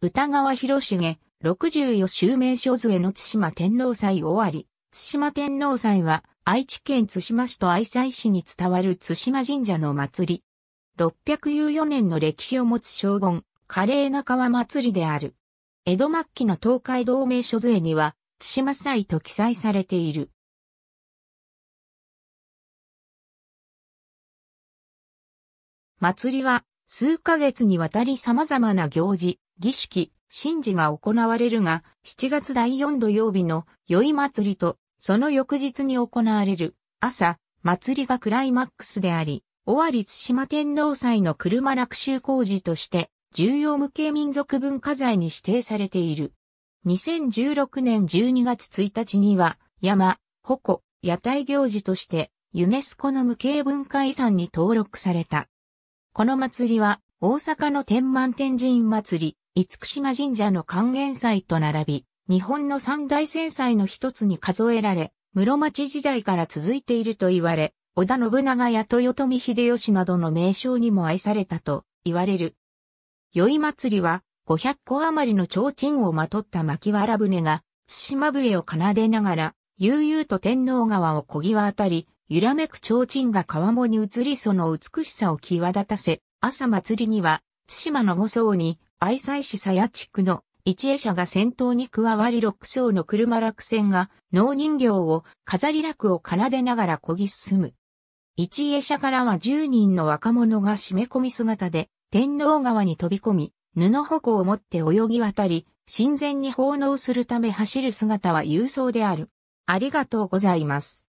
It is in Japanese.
歌川広重、64襲名所杖の津島天皇祭終わり。津島天皇祭は、愛知県津島市と愛西市に伝わる津島神社の祭り。614年の歴史を持つ将軍、華麗な川祭りである。江戸末期の東海道名所杖には、津島祭と記載されている。祭りは、数ヶ月にわたり様々な行事、儀式、神事が行われるが、7月第4土曜日の宵祭りと、その翌日に行われる朝、祭りがクライマックスであり、尾張津島天皇祭の車落修工事として、重要無形民族文化財に指定されている。2016年12月1日には、山、鉾、屋台行事として、ユネスコの無形文化遺産に登録された。この祭りは、大阪の天満天神祭り、厳島神社の還元祭と並び、日本の三大戦祭の一つに数えられ、室町時代から続いていると言われ、織田信長や豊臣秀吉などの名称にも愛されたと言われる。宵祭りは、500個余りの提灯をまとった巻原船が、津島笛を奏でながら、悠々と天皇川を漕ぎ渡り、揺らめく提灯が川面に移りその美しさを際立たせ、朝祭りには、津島の五層に、愛妻市鞘谷地区の一会社が先頭に加わり六層の車落船が、農人形を飾り楽を奏でながら漕ぎ進む。一会社からは10人の若者が締め込み姿で、天皇川に飛び込み、布矛を持って泳ぎ渡り、神前に奉納するため走る姿は勇壮である。ありがとうございます。